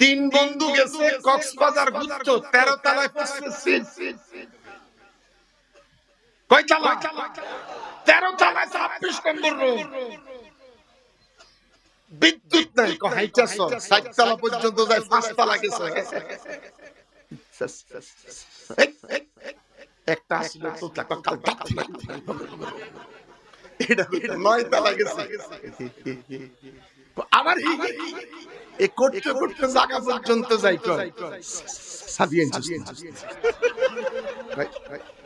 তিন বন্ধু গেছে কক্সবাজার ঘুরতো তেরো তলায় কয় তেরো তলায় ছাব্বিশ নম্বর রুম বিদ্যুৎ নাই। হাইটা সব সাত পর্যন্ত যায় পাঁচ তলা গেছে। একটা আসলে তো টাকা কাল এটা নয় তলা গেছে। আবার এ করতে করতে জায়গা পর্যন্ত যাইতে হয় সাবিয়েন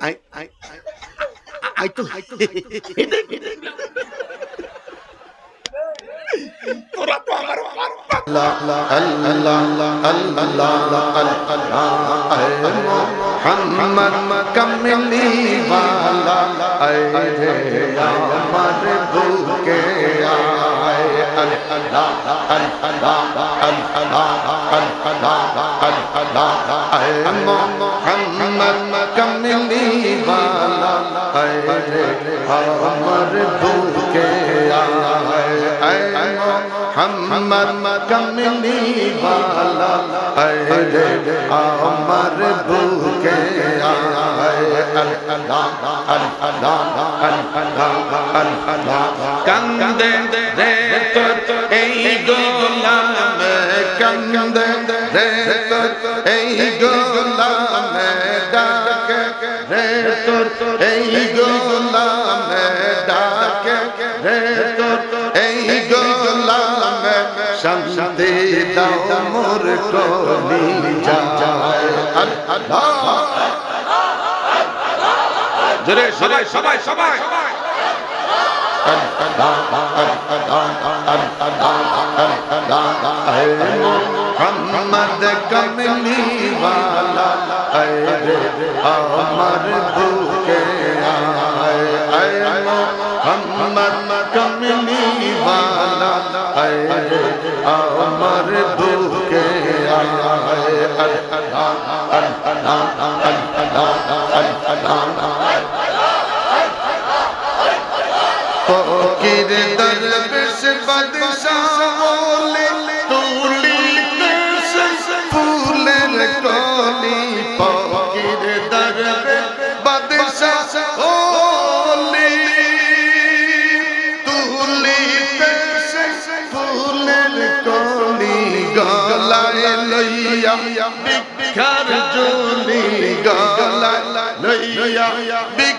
আই আই আই তো তোরা محمد کملی والا ہے ہمر دور کے اے محمد کملی والا ہے ہمر دور کے کندے رے এই গোলাম কান্দে রে এই গোলাম ডাকে রে এই গোলাম ডাকে রে এই গোলাম শান্তি দাও মোর কলি যায় আল্লাহ জোরে সবাই সবাই সবাই कनक दादा कनक दादा اے कनका है हम اے कमिनी भा बुख कमिनी वारा अरक दा अ ফকির দরবেশ বাদশাহ বলে তুলি দেশ ফুলের কলি ফকির দরবেশ বাদশাহ বলে তুলি দেশ ফুলের কলি গলায় লইয়া বিখার জুলি গলায় লইয়া বিখার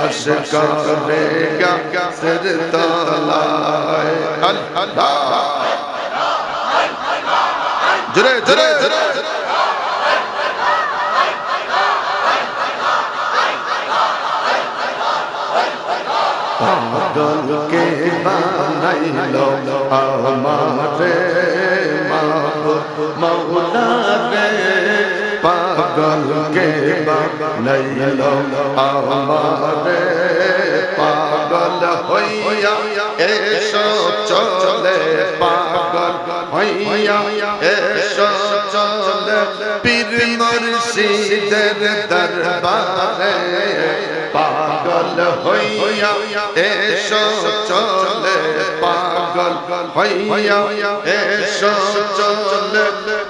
জুলি বস করেগা সির তলায় আল্লাহ জোরে জোরে জোরে পাগলকে বানাইলো আমারে মৌলা রে পাগলকে বানাইলো আমারে পাগল হইয়া চলে পাগল হইয়া চলে পীর মুর্শিদের দরবারে পাগল হইয়া এসো চলে পাগল হইয়া চলে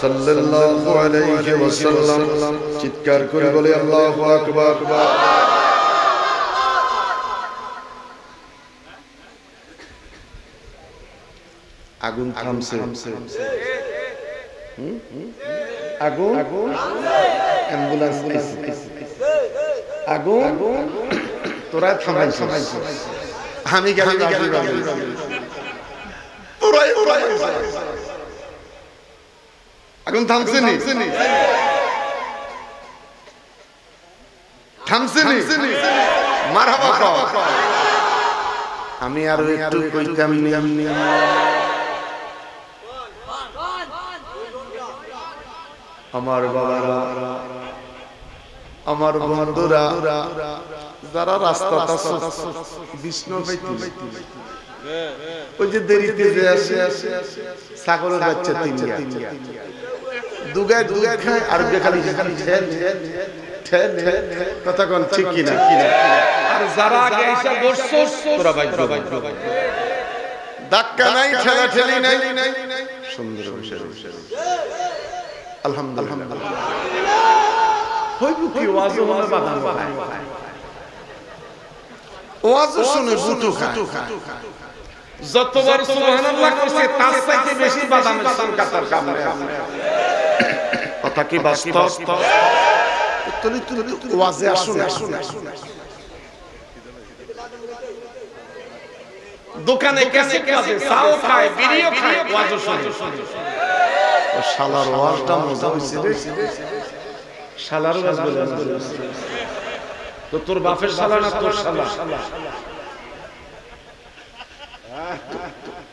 সাল্লাল্লাহু আলাইহি ওয়াসাল্লাম চিৎকার করে বলে, আল্লাহু আকবার। আগুন থামছে? আগুন? অ্যাম্বুলেন্স আগুন? তোরা থামাই আমি গেলাম তোরাই তোরাই আগুন থামছে নি থামছে নি মারহাবা আমি আরও একটু কইতাম নি। আমার বাবারা আমার বন্ধুরা যারা রাস্তা বিষ্ণু ওই যে দেরিতে যে আসে ছাগলের বাচ্চা তিনটা দুগায় দুগায় খায় আর খালি ঠেল ঠেল কথা কোন ঠিক কিনা। আর যারা আগে এসে বসছো তোরা ভাই ভাই ধাক্কা নাই ঠেলা ঠেলি নাই সুন্দর আলহামদুলিল্লাহ। হইব কি ওয়াজ হলে বাদাম ওয়াজ শুনে বুটু খায়। যতবার সুবহানাল্লাহ করছে তার চাইতে বেশি বাদামের দাম কাটার কাম নেই কথা কি বাস্তব? ওয়াজে আসুন আসুন দোকানে কেসে কেসে চাও খায় বিড়িও খায় ওয়াজও শুনে। ও শালার ওয়াজটা মজা হইছে রে। শালার ওয়াজ বলে তো তোর বাপের শালা না তোর শালা।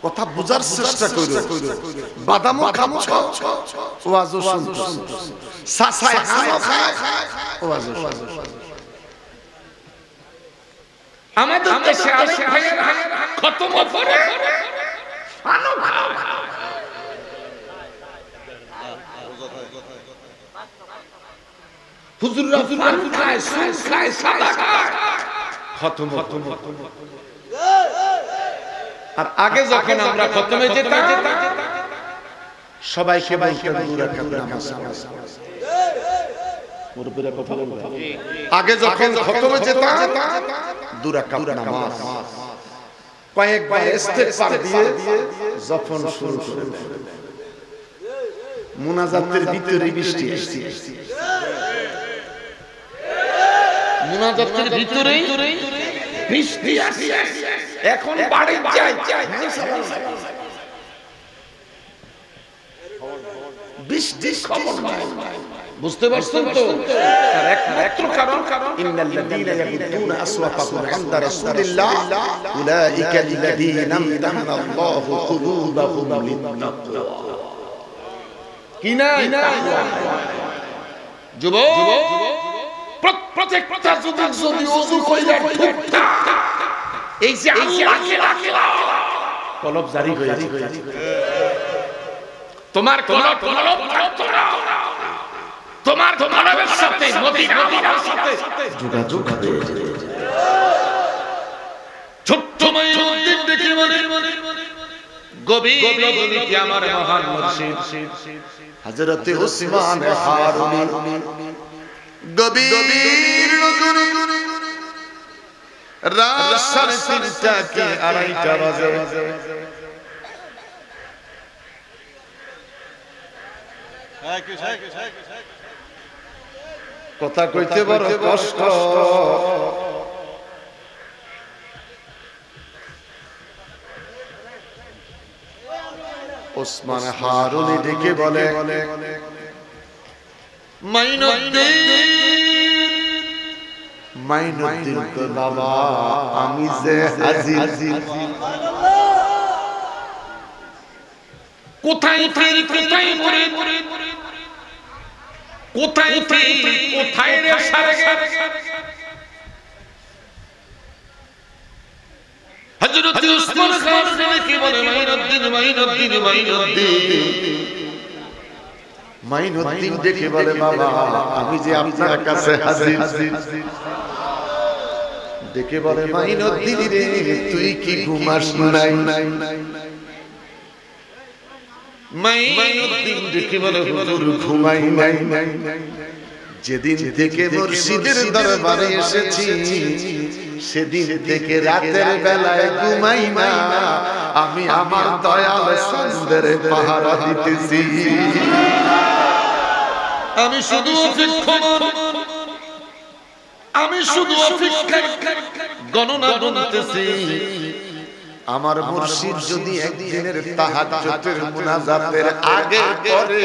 কথা বুঝার চেষ্টা করো বাদামও খামো ওয়াজও শুনতো। সাসায় হানো খায়। ওয়াজও আমাদের দেশে আলেম ভাইয়েরা খতম করে হুজুররা পান খায় সুদ খায় সাদা খায়। খতম খতম আর আগে যখন আমরা খতমে যেতাম থাকবেন নামাজ আগে যখন খতমে যেতাম দূরে কাপ নামাজ। কয়েকবার ইস্তেগফার দিয়ে যখন শুরু করে মুনাজাতের ভিতরে বৃষ্টি। আসছে মুনাজাতের ভিতরেই বৃষ্টি আসে এখন বাড়ি যাই। বুঝতে পারছেন তো? কারণ কারণ ইন্নাল্লাযীনা ইয়াকুতুনা আসওয়াতাহুম ইনদা রাসূলিল্লাহ যুবক? প্রত্যেকটা যুবক। যদি ওযু কইরা ঠুকঠা এই যে কলব জারি হয়ে তোমার কলব কলব তোমার কলবের সাথে মদিনা মদিনার সাথে যোগাযোগ হয়ে যেত। ছোট্ট মাইনুদ্দিন দেখে মনে গভীর গভীর আমার মহান মুর্শিদ। হযরত উসমান হারুনি। রজনী রাত সাড়ে তিনটা কি আড়াইটা বাজে। কথা কইতে বড় কষ্ট। ওসমান হারুনি ডেকে বলে মাইনুদ্দিন তো বাবা আমি যে হাজির কোথায় ফেরি কোথায় মরে? কোথায় ফেরি কোথায় রে সারে হযরত উসমান খান কি বলে? মাইনুদ্দিন মাইনুদ্দিন মাইনুদ্দিন। মাইনুদ্দিন ডেকে বলে বাবা আমি যে আপনার কাছে হাজির। ডেকে বলে রে তুই কি ঘুমাস নাই? মাইনুদ্দিন ডেকে বলে হুজুর ঘুমাই নাই। যেদিন থেকে মুর্শিদের দরবারে এসেছি সেদিন থেকে রাতের বেলায় ঘুমাই না। আমি আমার দয়াল সন্দের পাহারা দিতেছি। আমি শুধু শুধু অপেক্ষায় গণনা গণতেছি আমার মুর্শিদ যদি একদিনের তাহাজ্জুদের মুনাজাতের আগে করে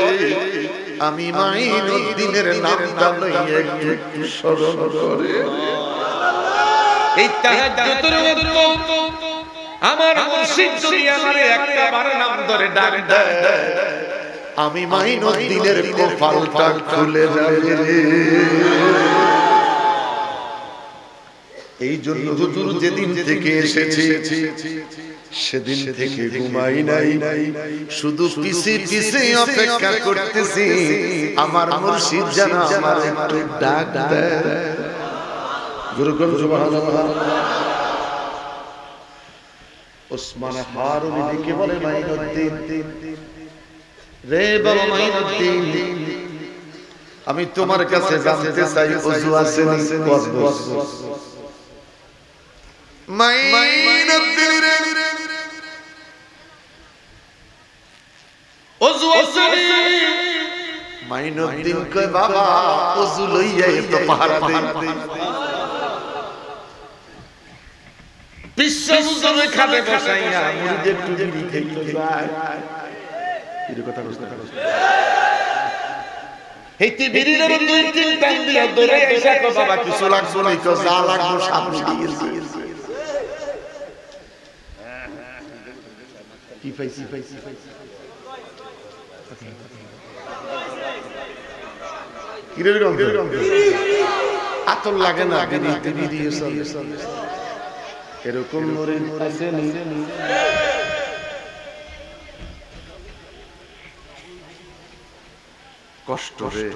আমি মাইনুদ্দিনের নামটা লইয়া একটু একটু স্মরণ করে। এই তাহাজ্জুদের ওয়াক্ত আমার মুর্শিদ যদি আমারে একটা বার নাম ধরে ডাক দেয় আমি মাইনুদ্দিনের কপালটা খুলে যাবে এই জন্য হুজুর যেদিন থেকে এসেছে সেদিন থেকে ঘুমাই নাই। শুধু পিছে পিছে অপেক্ষা করতেছি। আমার মুর্শিদ যেন আমার একটু ডাক দেয়। গুরুকুল সুবহানাল্লাহ। ওসমান হারুনি দিকে বলে মাইনুদ্দিন। রে বাবা মাইনুদ্দিন। আমি তোমার কাছে জানতে চাই ওযু আছে নি মাইনুদ্দিন কয় বাবা ওযু লইয়া তো পাহারা দেই বিশ্ব হুজুরে খাবে বসাইয়া মুড়িদের একটু বিড়ি যায়। এর কথা কইছ। না বিরিলের দুই তিন টান দিয়া দৌড়ে আইসা কো বাবা কিছু লাগছো না তো যা লাগবো সামনে কি পাইছি পাইছি কিরের গন্ধ আতর লাগে না বিড়িতে বিড়ি এরকম মরে আছে নি কষ্ট রে।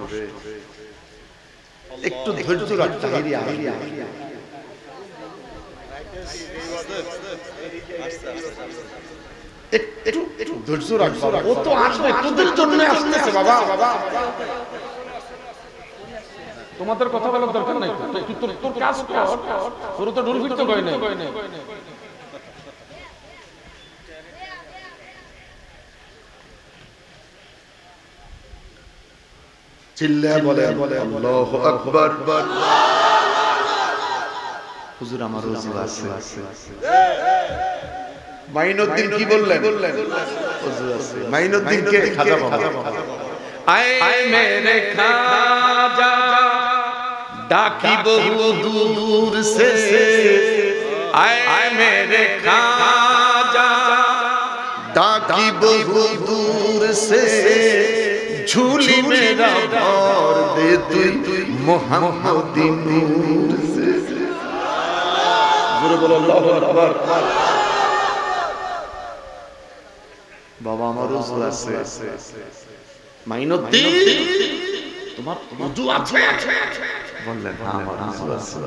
একটু ধৈর্য রাখতে হবে একটু একটু ধৈর্য রাখব ও তো আসবে তোদের জন্য আসতেছে বাবা বাবা তোমাদের কথা বলার দরকার নাই তুই তোর তোর কাজ কর তোর তো ডুল ফিরতে কই নাই চিল্লা বলে বলে আল্লাহু আকবার। হুজুর আমার ওযু আছে। মাইনুদ্দিন কি বললেন? মাইনুদ্দিন কে? খাজা আয় মেরে খাজা ডাকি বহু দূর সে আয় মেরে খাজা ডাকি বহু দূর সে ঝুলি মেরা ভর দে তুই মোহাম্মদিন নূর সে জোরে বলো আল্লাহু আকবার। বাবা আমার ওযু আছে। মাইনুদ্দিন তোমার ওযু আছে। বললেন হ্যাঁ, আমার ওযু আছে।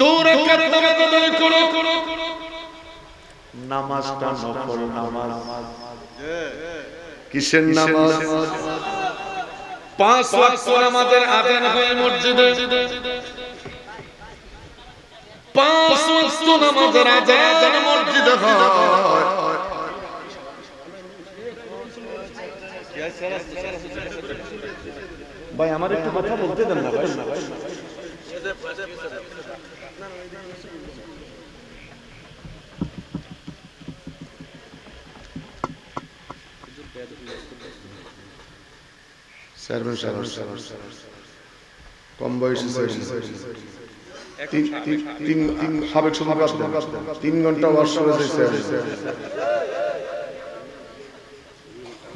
দৌড়ে করে দৌড়ে দৌড়ে করো নামাজটা নফল নামাজ। কিসের নামাজ? পাঁচ ওয়াক্ত নামাজের আদান হয় মসজিদে। পাঁচ ওয়াক্ত নামাজের আদান মসজিদে হয়। ভাই আমার একটু কথা বলতে দেন না ভাই। চেয়ারম্যান সাহেব কম বয়সী তিন তিন- তিন তিন সাবেক সভাপতি। তিন ঘণ্টা ওয়াশ করে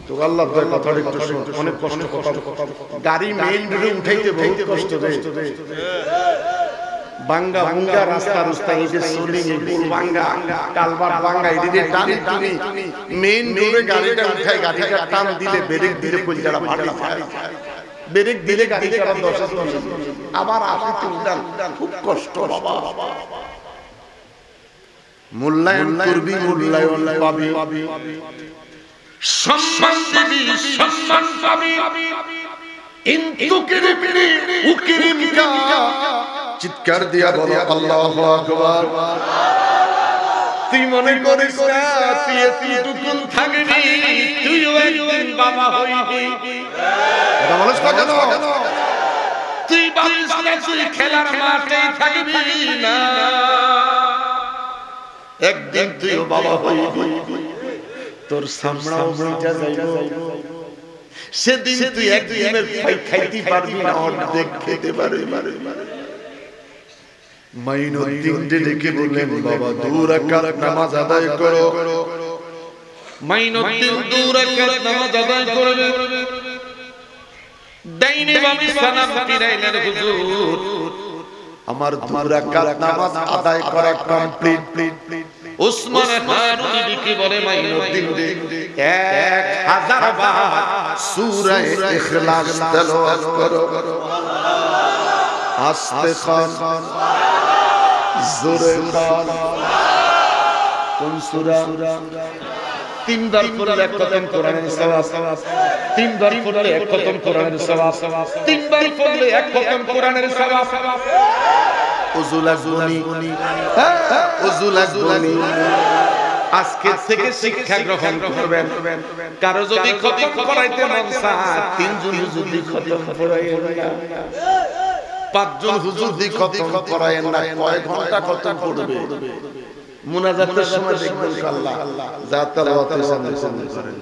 তো আল্লাহ ভাই কথাটা একটু শোন অনেক কষ্ট কথা গাড়ি মেইন রোডে উঠাইতে বহুত কষ্ট রে বাঙ্গা বাঙ্গা রাস্তা রাস্তা এই যে সোলিং এই পুল বাঙ্গা কালবার বাঙ্গা এই যে টানি তুমি মেইন রোডে গাড়িটা উঠাই গাড়িটা টান দিলে ব্রেক দিলে কলজারা ফাটে ব্রেক দিলে দশ আবার খুব কষ্ট বাবা মূল্যায়ন করবি মূল্যায়ন পাবি। সম্মান সম্মান পাবি। চিৎকার দিয়া বলো আল্লাহু আকবার। তুই মনে করিস না তুই এতটুকুন থাকবি তুইও একদিন বাবা হইবি। এটা মানুষ না। কেন তুই ভাবিস না তুই খেলার মাঠে থাকবি না। একদিন তুইও বাবা হইবি। তোর সামনাও বইটা যাইব। সেদিন তুই একদিনের খাই খাইতে পারবি না অর্ধেক খেতে পারবি মাইনুদ্দিন ডেকে বললেন বাবা দূর নামাজ আদায় করো। মাইনুদ্দিন দূর নামাজ আদায় করবে। ডাইনে বামে সালাম ফিরাইলেন হুজুর। আমার রাকাত নামাজ আদায় করা কমপ্লিট উসমান হারুনি দিকে বলে মাইনুদ্দিন রে এক হাজার বার সূরা ইখলাস তেলাওয়াত করো। আস্তে খান। জোরে খান। কোন সূরা? তিনবার পড়লে এক খতম কোরআনের সওয়াব। তিনবার পড়লে এক খতম কোরআনের সওয়াব। তিনবার পড়লে এক খতম কোরআনের সওয়াব। উজুলা গুনি উজুলা গুনি আজকে থেকে শিক্ষা গ্রহণ করবেন। কারও যদি খতম করাইতে মন চায় তিনজন যদি খতম করাইয়েন না। পাঁচজন হুজুর দি খতম করায়েন না। কয় ঘণ্টা খতম করবে? মুনাজাতের সময় দেখবেন আল্লাহ যা তেলাওয়াতের সামনে করেন।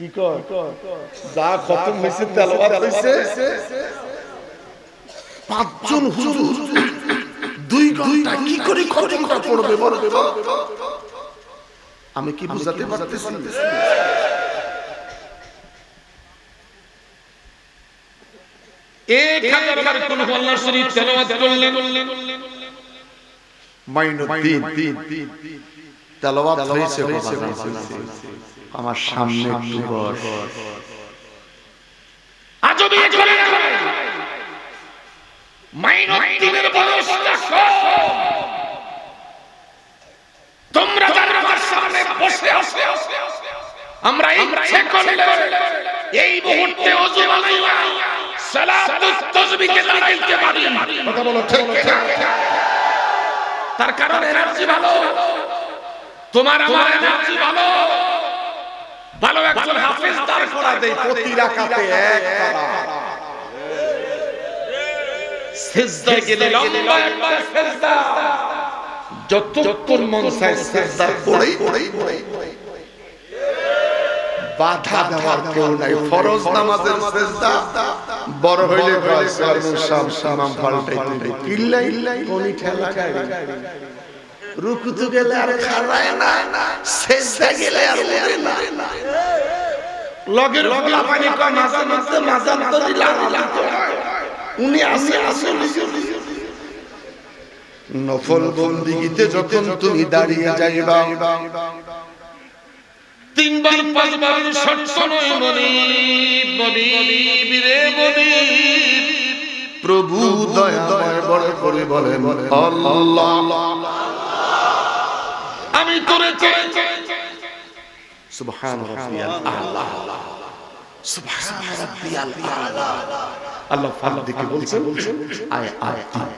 কি কর? যা খতম হইছে তেলাওয়াত হইছে পাঁচজন হুজুর দুই ঘণ্টা কি করে খতমটা পড়বে বলো? আমি কি বুঝাতে পারতেছি? এক হাজার বার কোন আল্লাহ শরীফ তেলাওয়াত করলেন। মাইনুদ্দিন। তেলাওয়াত হয়েছে। আমার সামনে একটু বস। আজব এ করে মাইনুদ্দিনের বয়সটা তোমরা যারা সামনে বসে আছো আমরা ইচ্ছে করলে এই মুহূর্তে ওযু বানাইয়া সালাতুত তাসবিহকে দাঁড়াইতে পারি। কথা বলো ঠিক তার কারণ এনার্জি ভালো। তোমার আমার এনার্জি ভালো। ভালো একজন হাফেজ দাঁড় করা দেয় প্রতি রাকাতে এক তারা। সেজদায় গেলে লম্বা একটা সেজদা। যতক্ষণ মন চায় সেজদা পড়েই পড়েই পড়েই। বাধা দেওয়ার কেউ নাই। ফরজ নামাজের সেজদা বড় হইলে কয় স্যার মুসাম সামাম পাল্টাইতে দেয়। কিল্লাই কোনি ঠেলা গাড়ি। রুকুতু গেলে আর খাড়ায় না সেজদা গেলে আর ওরে না। লগের লগের পানি কম মাঝে মাঝে মাঝান তো দিলাম। উনি আসে আসলে নফল বন্দিগিতে যখন তুমি দাঁড়িয়ে যাইবা তিনবার পাঁচবার শর্ত নয় মনি মনি বীরে মনি প্রভু দয়াময় বড় করে বলেন আল্লাহ। আমি তোরে চাই সুবহান রাব্বিয়াল আলা সুবহান রাব্বিয়াল আলা আল্লাহ ফাঁক দিকে বলছেন আয় আয় আয়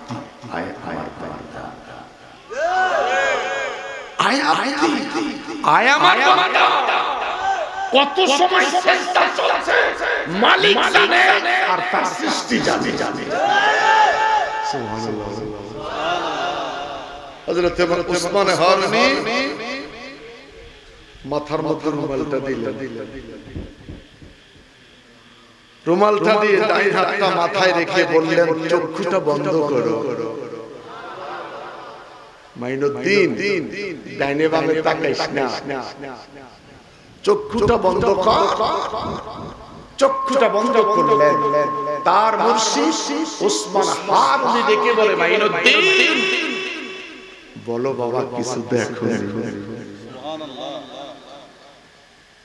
আয় আমার বান্দা আয় আয় আয় আমার বান্দা কত সময় চেষ্টা চলছে মালিক জানে আর তার সৃষ্টি জানে জানে হযরত উসমান হারুনি মাথার মধ্যে রুমালটা দিলেন। রুমালটা দিয়ে চক্ষুটা বন্ধ চক্ষুটা বন্ধ করলেন। তার মুর্শিদ উসমান হারুনি ডেকে বলে, মাইনুদ্দিন বলো বাবা কিছু দেখো।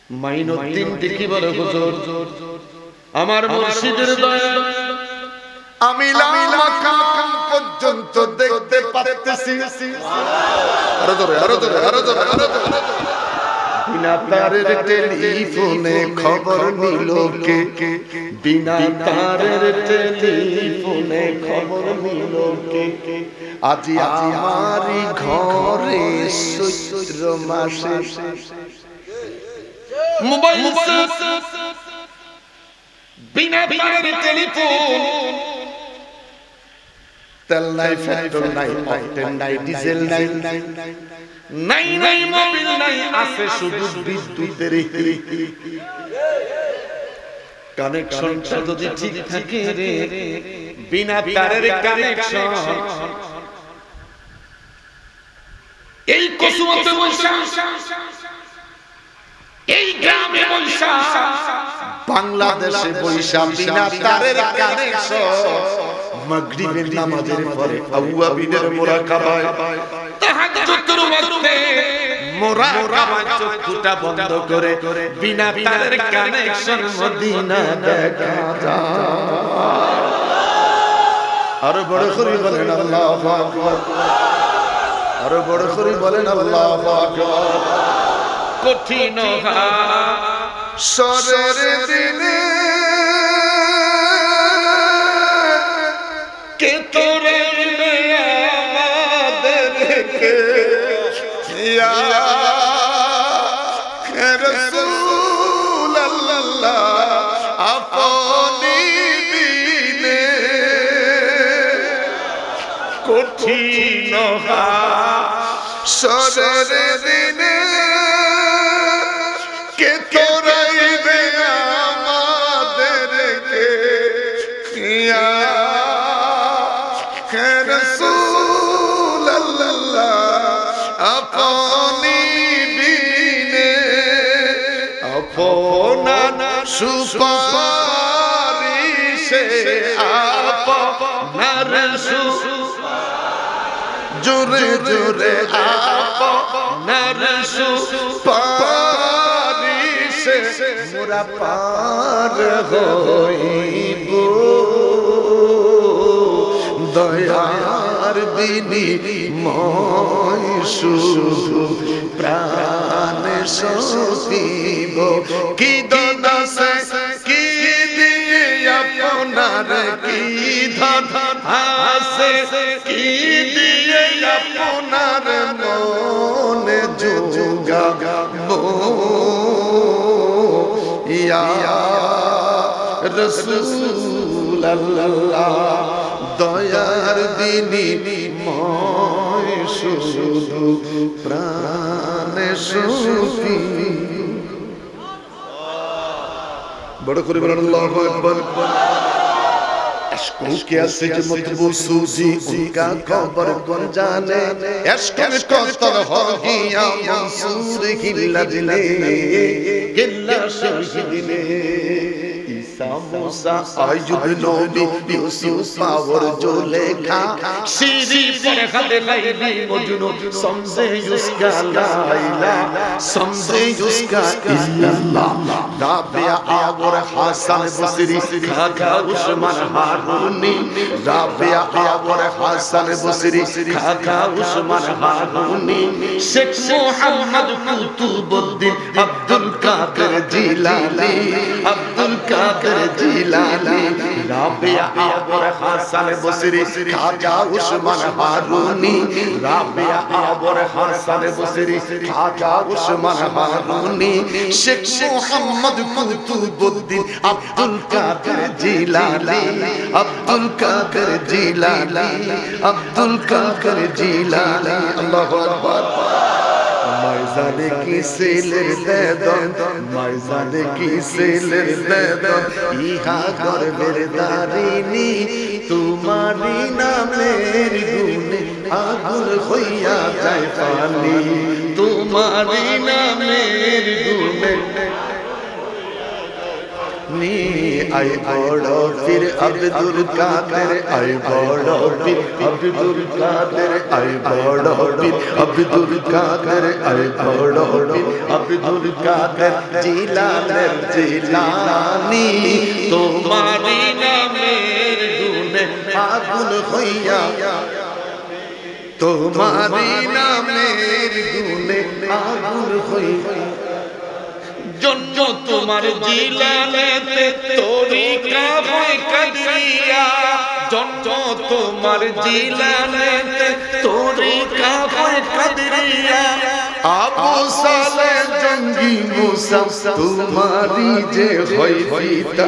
মাইনুদ্দিন দেখি বলো হুজুর। আমার মুর্শিদের দয়া। আমি লামাকাম পর্যন্ত দেখতে পারতেছি। আরও ধরে আরও ধরে আরও ধরে আরও ধরে বিনা তারের টেলিফোনে খবর নিল কে? বিনা তারের টেলিফোনে খবর নিল কে? আজি আমারি ঘরে চৈত্র মাসে। মোবাইল বিনা তারের টেলিফোন। তেল নাই, পেট্রোল নাই, অকটেন নাই, ডিজেল নাই। নাই নাই, মোবিল নাই, আছে শুধু বিদ্যুতের কানেকশনটা যদি ঠিক থাকে রে, বিনা তারের কানেকশন এই কসুমতে বৈশা, এই গ্রামে বৈশা, বাংলাদেশে বৈশা বিনা তারের কানেকশন মাগরিবের নামাজের পরে আউয়াবিনের মোরাকাবায় তাহাজ্জুদের মধ্যে মোরাকাবায় চক্ষুটা বন্ধ করে বিনা তারের কানেকশন মদিনা দেখা যায়। আরও বড় করে বলেন আল্লাহু আকবার। আরও বড় করে বলেন আল্লাহু আকবার। কঠিন সরের দিনে কঠিন সরের দিনে কে তোরাইবে আমাদেরকে? ইয়া আপনি বিনে আপনা সুপারিশে আপনার সু জোরে জোরে আপনার সুপারিশে মোরা পার হইব দয়ার বিনি ময় শুধু প্রাণ সতিব কি দনাসে কি দিয়ে আপনার কি ধন হাসে কি দিয়ে আপনার মনে যোগা ইয়া রসুল দয়ার দিনী ময় শুধু প্রাণে সুফি বড় করে বলেন, আল্লাহু আকবার। عشقوں سجمت وہ سوزی ان کا کوبر بن جانے عشقوں کو تر ہو گیا منصور ہی لجنے گلہ شہدنے মুসা আব্দুল কাদের জিলানী। আব্দুল কাদের জিলানী রাবিয়া আবর হাসান বসরি খাকা উসমান হারুনি রাবিয়া আবর হাসান বসরি খাকা উসমান হারুনি শেখ মোহাম্মদ কুতুবউদ্দিন আব্দুল কাদের জিলানী আব্দুল কাদের জিলানী আব্দুল কাদের জিলানী মাইজানে কি সেলের বেদন, মাইজানে কি সেলের বেদন, ইহা গর্বের দারিনি তোমারি নামের গুণে আগুন হইয়া যায় পানি। তোমারি নামের গুণে নি আই বড় পীর আব্দুল কাদের, আই বড় পীর আব্দুল কাদের, আই বড় পীর আব্দুল কাদের, আই বড় পীর আব্দুল কাদের। জিলানের জিলানি তোমারি নামের গুণে আগুন হইয়া তোমারি নামের গুণে আগুন হইয়া। তোমার জিলানেতে তরিকা হয় কাদরিয়া জন্য তোমার জিলানেতে তরিকা হয় কাদরিয়া আবু সালে জঙ্গি মুসা তোমারি যে হয় পিতা,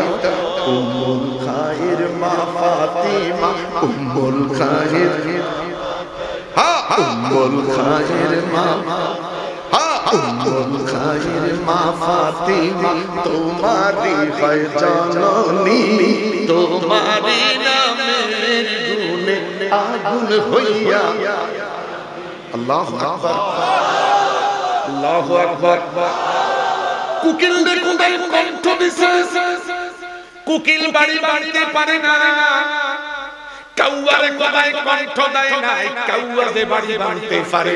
উম্মুল খায়ের মা ফাতিমা, উম্মুল খায়ের হা, উম্মুল খায়ের মা। খায়ের মা ফাতিমা তোমারি হয় জননী তোমারি নামের গুণে আগুন হইয়া। আল্লাহ আকবার। আল্লাহু আকবার। কুকিল কোদাল কণ্ঠ দিছে কুকিল বাড়ি বাড়িতে পারে না। কাউয়ারে কোদায় কণ্ঠ দেয় না কাউয়া যে বাড়ি বাড়িতে পারে।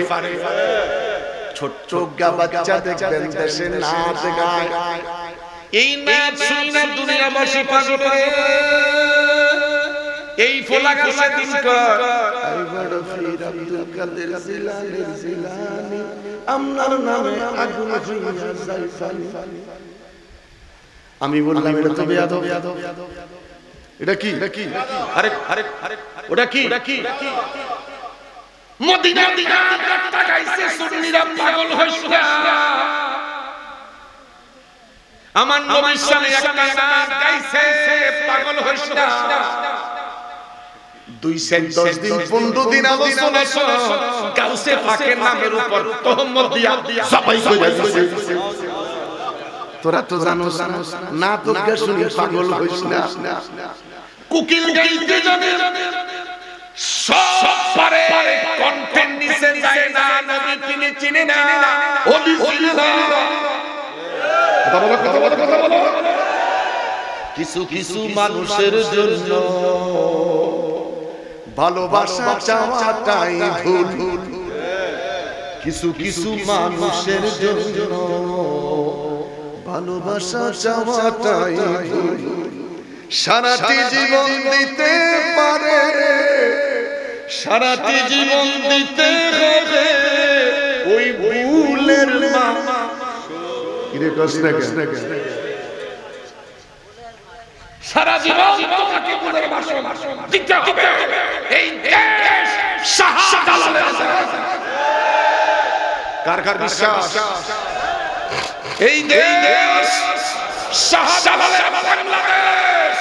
ছোট্ট গা বাচ্চা দেখবেন দেশে নাচ গায়। এই নাচ শুনি দুনিয়াবাসী পাগল। এই ফোলা কোসা দিন কর বড় ফির আব্দুল কাদের জিলানির জিলানি। আমনার নামে আগুন হইয়া যায় ফানি আমি বললাম এটা তো বেয়াদব এটা কি? এটা কি? আরে আরে আরে ওটা কি? ওটা কি? মদিনা মদিনা গাত্তা গাইছে সুন্নিরা পাগল হইছে আমার নবীর সামনে একটা গান গাইছে পাগল হইছ না দুই সেন দশ দিন পনেরো দিন আলোচনা কাউসে ফাঁকের নামের উপর তহম্মত দিয়া সবাই কইরা দিছে তোরা তো জানোস না তো গে শুনি পাগল হইছ না। কুকিল গাইতে জানে। সব পারে কন্টেন্ট নিচে যায় না নবী তিনি চিনে না ওলি চিনে না কথা বলো কথা বলো কথা বলো। কিছু কিছু মানুষের জন্য ভালোবাসা চাওয়াটাই ভুল। কিছু কিছু মানুষের জন্য ভালোবাসা চাওয়াটাই ভুল। সারাটি জীবন দিতে সারাটি জীবন দিতে হবে। ওই ভুলের মা কিরে কষ্ট সারা জীবন তোমাকে বাসন দিতে হবে। এই দেশ শাহজালালের কার কার বিশ্বাস? এই দেশ শাহজালালের বাংলাদেশ।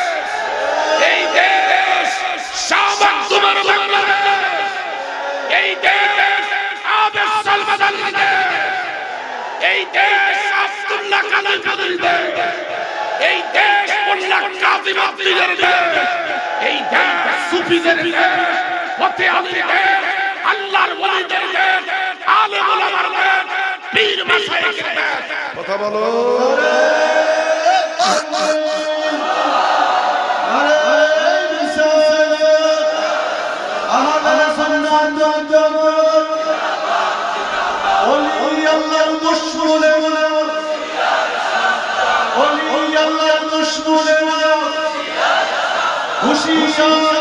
এই দেশ আব্দুল্লাহ কাদের দেশ এই দেশ মোল্লা কাজী মাদ্রিদের দেশ এই দেশ সুফিদের দেশ ফতে আলীর দেশ আল্লাহর ওলিদের দেশ আলেম ওলামার দেশ পীর মাশায়েখের দেশ কথা বলো মারহাবা, মারহাবা।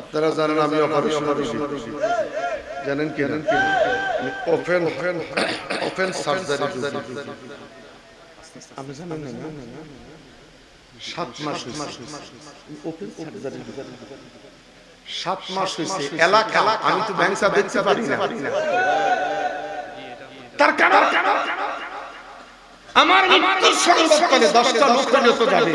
আপনারা জানেন আমি অপারেশন জানেন কি ওপেন ওপেন সার্জারি আমি জানেন না? সাত মাস ওপেন সার্জারি সাত মাস হয়েছে। এলাকা আমি তো ব্যাংসা দেখতে পারি না। তার কারণ? আমার মৃত্যুর সংবাদকালে দশটা লোক যত যাবে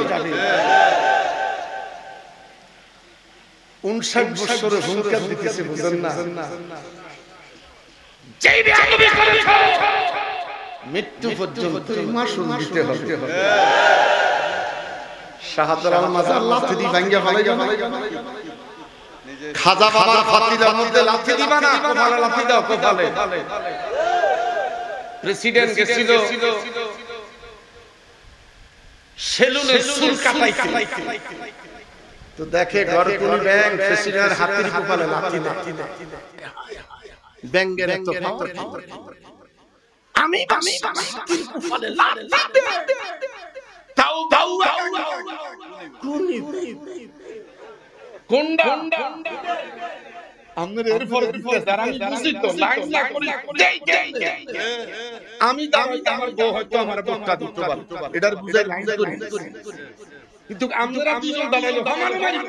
উনষাট বছরে হুঙ্কার দিতেছে বুঝেন না। মৃত্যু পর্যন্ত মাসুল দিতে হবে। শাহাদার মাজার লাথি দি ভাঙ্গা ফালাইগা খাজা বাবার ফাতিলার মধ্যে লাথি দিবা না কোপালে লাথি দাও কোপালে। প্রেসিডেন্ট গেছিল। সেলুনে চুল কাটাইতে। তো দেখে ঘর কোন ব্যাংক প্রেসিডেন্ট হাতির কোপালে লাথি এত আমি আমি হাতির কুফালে লাথি দে তাও তাও কোনডা। আমাদের এরপর যারা আমি বুঝি তো লাইন না করি দেই দেই দেই আমি দাঁড়াই আমার বউ হয়তো আমার বক্কা দিতে পারে। এটার বুঝাই লাইন করি। কিন্তু আমরা দুজন আমার মারি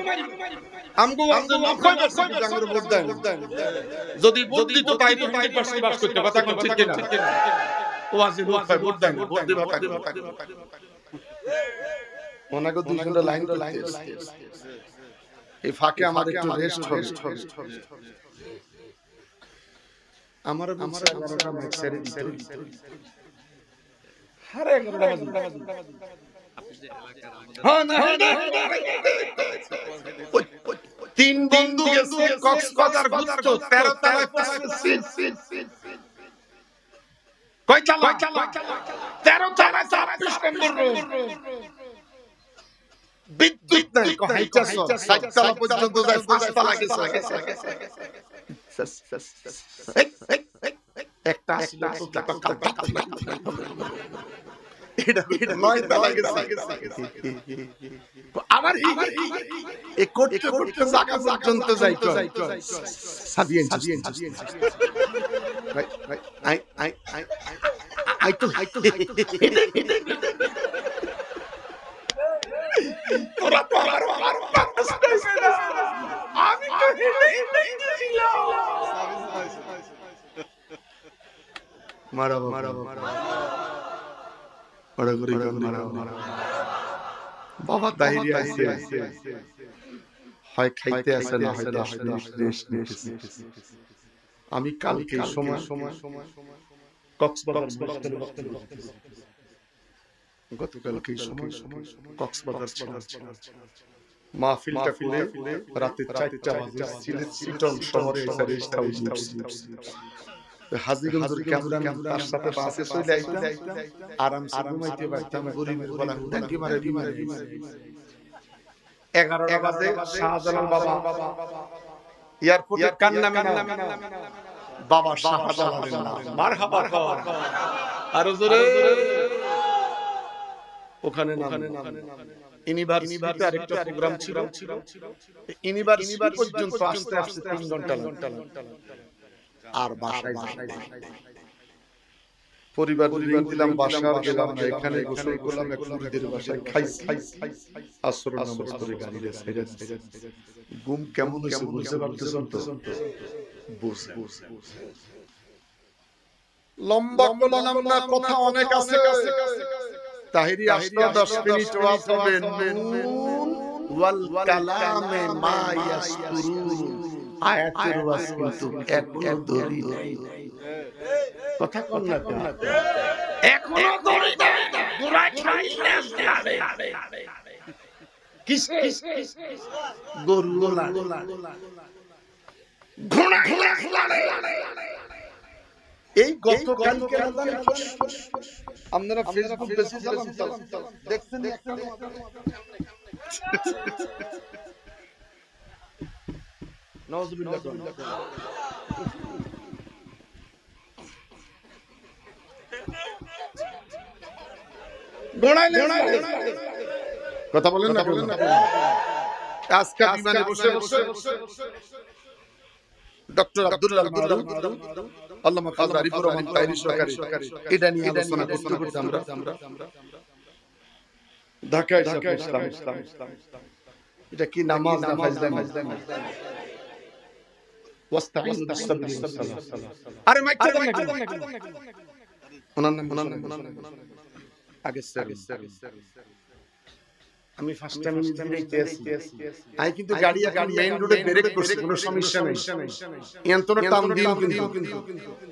আমগো জাঙ্গুর ভোট দেন যদি ভোট দিত তাই তো ফাইভ পার্সেন্ট পাস করতে কথা কোন ঠিক কিনা ও আছে ভোট পাই ভোট দেন ভোট দিবা ওনাকে দুই ঘণ্টা লাইন লাইন এই ফাঁকে আমার একটু রেস্ট হবে আমার আমার আরে বাজে হ্যাঁ না হ্যাঁ না তিন বন্ধু গেছে কক্সবাজার ঘুরতো তেরো তালায় কয় চালা তেরো চালা ছাব্বিশ নম্বর রোড বিদ্যুৎ নাই হাইটাস সাততলা পর্যন্ত যায় পাঁচতলা গেছে একটা আসছিল তো টাকা কালটা এটা এটা নয় তলা গেছে আবার এ করতে করতে জায়গা পর্যন্ত যাইতো সাবিয়েন সাবিয়েন ভাই ভাই আই আই আই আই তো আই তো তোরা তো আমার আমার বাতাস কইছে না আমি তো হেলে হেলেই দিছিলাম মারাবো মারাবো। বড় করে গান মারাবো বাবা দাহিরি আছে হয় খাইতে আসে না হয় দশ দিন রেস্ট আমি কালকে সময় সময় কক্সবাজার গতকালকে সময় সময় কক্সবাজার মাহফিলটা রাতে চারটা বাজে সিলেট সিটন শহরে এসে রেস্ট হাউস তার সাথে বাসে চলে আইতাম। আরামসে ঘুমাইতে পারতাম গরিবের গলা হুডাঙ্কি মারে বিমারে এগারোটা বাজে শাহজালাল বাবা। এয়ারপোর্টে কান্না মেনা। বাবা শাহজালালের নাম। মারহাবা কর। আরও জোরে। ওখানে ইউনিভার্সিটিতে আরেকটা প্রোগ্রাম ছিল। ইউনিভার্সিটি পর্যন্ত আসতে আসতে তিন ঘণ্টা। আর বাসায় পরিবার পরিবার দিলাম বাসা গেলাম না এখানে গোসল করলাম এক মুরিদের বাসায় খাইছি আসর নামাজ পড়ে গাড়িতে ছেড়ে ঘুম কেমন হয়েছে বুঝতে পারতেছেন তো বুঝে লম্বা করলাম না কথা অনেক আছে। তাহিরি আসলো 10 মিনিট ওয়াজ হবে। ওয়াল কালামে মা আয়াতের ওয়াজ কিন্তু এক নাই কথা কোন না কেন? এখনও ধরে দেয় গোড়া খাই না ছাড়ে কিসে গরু গোলা ঘোড়া ঘোড়া ছাড়ে এই গতকালকে আপনারা ফেসবুক? দেখছেন একটা নওয়াজুবিল্লাহ কথা বলেন না বলেন না আজকে বিমানে বসে বসে ডক্টর আব্দুল্লাহ আল্লামা খাজা আরিফুর রহমান তাইরি সরকারি এটা নিয়ে আলোচনা করতে করতে আমরা ঢাকায় ঢাকায় ইসলাম ইসলাম এটা কি নামাজ না ফাজলামি। আরে মাইক দেন না কেন? ওনার নাম ওনার নাম আগে স্যার আমি ফার্স্ট টাইম আমি কিন্তু গাড়ি এখন মেইন রোডে ব্রেক করছি কোনো সমস্যা নেই এন্তর টান দিন কিন্তু।